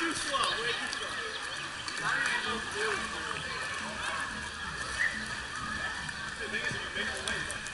too slow, way too slow. The thing is, if you make a mistake,